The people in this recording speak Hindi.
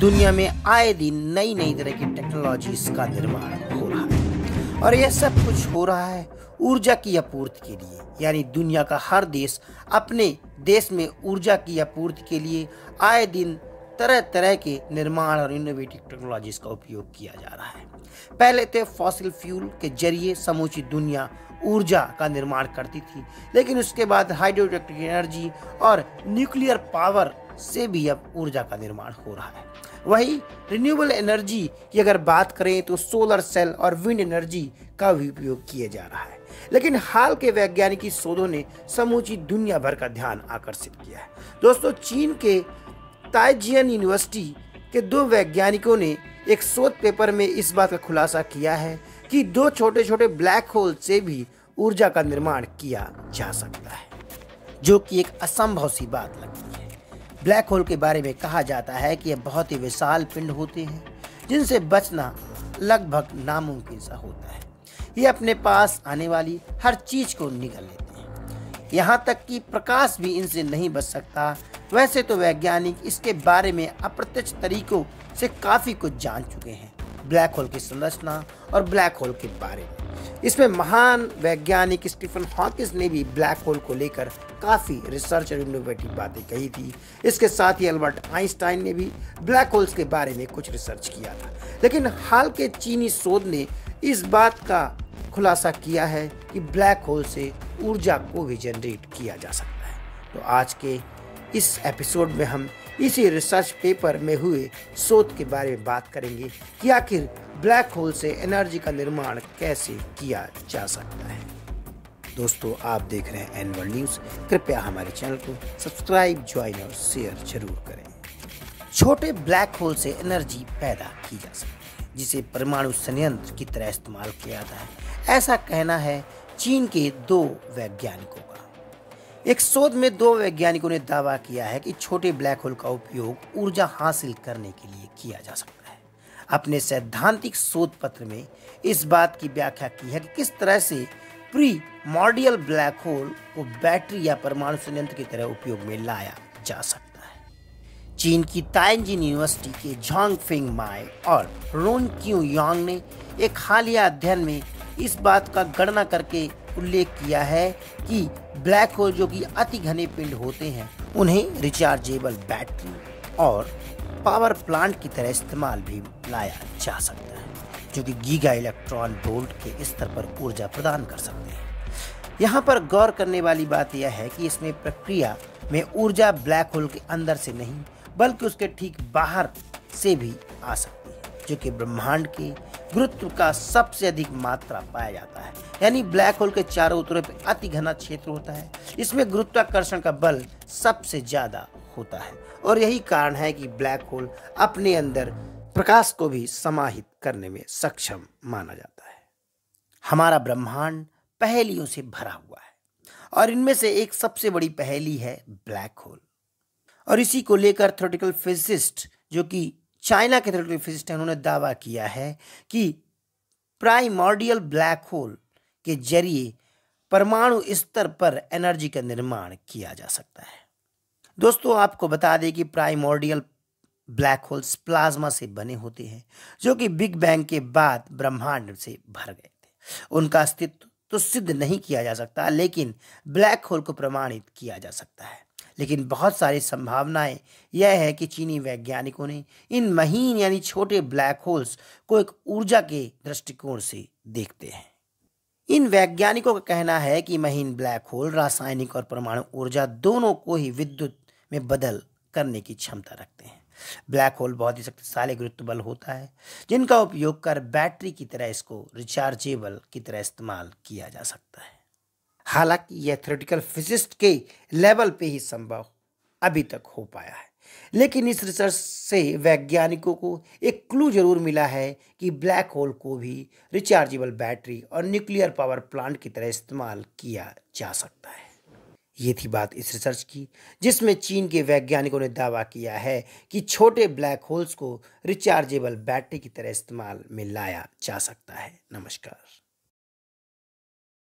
दुनिया में आए दिन नई नई तरह की टेक्नोलॉजीज़ का निर्माण हो रहा है। और यह सब कुछ हो रहा है ऊर्जा की आपूर्ति के लिए। यानी दुनिया का हर देश अपने देश में ऊर्जा की आपूर्ति के लिए आए दिन तरह तरह के निर्माण और इनोवेटिव टेक्नोलॉजीज़ का उपयोग किया जा रहा है। पहले तो फॉसिल फ्यूल के ज़रिए समूची दुनिया ऊर्जा का निर्माण करती थी, लेकिन उसके बाद हाइड्रोइलेक्ट्रिक एनर्जी और न्यूक्लियर पावर से भी अब ऊर्जा का निर्माण हो रहा है। वही रिन्यूएबल एनर्जी की अगर बात करें तो सोलर सेल और विंड एनर्जी का भी उपयोग किया जा रहा है। लेकिन हाल के वैज्ञानिक शोधों ने समूची दुनिया भर का ध्यान आकर्षित किया है। दोस्तों, चीन के ताइजियन यूनिवर्सिटी के दो वैज्ञानिकों ने एक शोध पेपर में इस बात का खुलासा किया है कि दो छोटे छोटे ब्लैक होल से भी ऊर्जा का निर्माण किया जा सकता है, जो कि एक असंभव सी बात लगती है। ब्लैक होल के बारे में कहा जाता है कि यह बहुत ही विशाल पिंड होते हैं, जिनसे बचना लगभग नामुमकिन सा होता है। ये अपने पास आने वाली हर चीज़ को निगल लेते हैं। यहाँ तक कि प्रकाश भी इनसे नहीं बच सकता। वैसे तो वैज्ञानिक इसके बारे में अप्रत्यक्ष तरीकों से काफ़ी कुछ जान चुके हैं। ब्लैक होल की संरचना और ब्लैक होल के बारे में। इसमें महान वैज्ञानिक स्टीफन हॉकिस ने भी ब्लैक होल को लेकर काफ़ी रिसर्च और इनोवेटिव बातें कही थी। इसके साथ ही अल्बर्ट आइंस्टाइन ने भी ब्लैक होल्स के बारे में कुछ रिसर्च किया था। लेकिन हाल के चीनी शोध ने इस बात का खुलासा किया है कि ब्लैक होल से ऊर्जा को भी जनरेट किया जा सकता है। तो आज के इस एपिसोड में हम इसी रिसर्च पेपर में हुए शोध के बारे में बात करेंगे कि आखिर ब्लैक होल से एनर्जी का निर्माण कैसे किया जा सकता है। दोस्तों, आप देख रहे हैं एनवल न्यूज़ कृपया हमारे चैनल को सब्सक्राइब, ज्वाइन और शेयर ज़रूर करें। छोटे ब्लैक होल से एनर्जी पैदा की जा सकती है, जिसे परमाणु संयंत्र की तरह इस्तेमाल किया जाता है। ऐसा कहना है, चीन के दो वैज्ञानिकों का। एक शोध में दो वैज्ञानिकों ने दावा किया है कि छोटे ब्लैक होल का उपयोग ऊर्जा हासिल करने के लिए किया जा सकता है। अपने सैद्धांतिक शोध पत्र में इस बात की व्याख्या की है कि किस तरह से प्री मॉडियल ब्लैक होल को बैटरी या परमाणु संयंत्र की तरह उपयोग में लाया जा सकता है। चीन की ताइंजिन यूनिवर्सिटी के झांग फिंग माए और रोन क्यू यांग ने एक हालिया अध्ययन में इस बात का गणना करके उल्लेख किया है कि ब्लैक होल जो कि अति घने पिंड होते हैं, उन्हें रिचार्जेबल बैटरी और पावर प्लांट की तरह इस्तेमाल भी लाया जा सकता है, जो कि गीगा इलेक्ट्रॉन वोल्ट के स्तर पर ऊर्जा प्रदान कर सकते हैं। यहाँ पर गौर करने वाली बात यह है कि इसमें प्रक्रिया में ऊर्जा ब्लैक होल के अंदर से नहीं, बल्कि उसके ठीक बाहर से भी आ सकती है, जो कि ब्रह्मांड के गुरुत्व का सबसे अधिक मात्रा पाया जाता है। यानी ब्लैक होल के चारों तरफ़ अति घना क्षेत्र होता है। इसमें गुरुत्वाकर्षण का बल सबसे ज़्यादा होता है। और यही कारण है कि ब्लैक होल अपने अंदर प्रकाश को भी समाहित करने में सक्षम माना जाता है। हमारा ब्रह्मांड पहेलियों से भरा हुआ है। और इनमें से एक सबसे बड़ी पहेली है ब्लैक होल। और इसी को लेकर थ्योरेटिकल फिजिसिस्ट जो कि चाइना के थ्योरेटिकल फिजिस्ट हैं, उन्होंने दावा किया है कि प्राइमॉर्डियल ब्लैक होल के ज़रिए परमाणु स्तर पर एनर्जी का निर्माण किया जा सकता है। दोस्तों, आपको बता दें कि प्राइमोर्डियल ब्लैक होल्स प्लाज्मा से बने होते हैं, जो कि बिग बैंग के बाद ब्रह्मांड से भर गए थे। उनका अस्तित्व तो सिद्ध नहीं किया जा सकता, लेकिन ब्लैक होल को प्रमाणित किया जा सकता है। लेकिन बहुत सारी संभावनाएँ यह है कि चीनी वैज्ञानिकों ने इन महीन यानी छोटे ब्लैक होल्स को एक ऊर्जा के दृष्टिकोण से देखते हैं। इन वैज्ञानिकों का कहना है कि महीन ब्लैक होल, रासायनिक और परमाणु ऊर्जा दोनों को ही विद्युत में बदल करने की क्षमता रखते हैं। ब्लैक होल बहुत ही शक्तिशाली गुरुत्व बल होता है, जिनका उपयोग कर बैटरी की तरह इसको रिचार्जेबल की तरह इस्तेमाल किया जा सकता है। हालाँकि यह थ्योरेटिकल फिजिस्ट के लेवल पे ही संभव अभी तक हो पाया है। लेकिन इस रिसर्च से वैज्ञानिकों को एक क्लू ज़रूर मिला है कि ब्लैक होल को भी रिचार्जेबल बैटरी और न्यूक्लियर पावर प्लांट की तरह इस्तेमाल किया जा सकता है। ये थी बात इस रिसर्च की, जिसमें चीन के वैज्ञानिकों ने दावा किया है कि छोटे ब्लैक होल्स को रिचार्जेबल बैटरी की तरह इस्तेमाल में लाया जा सकता है। नमस्कार।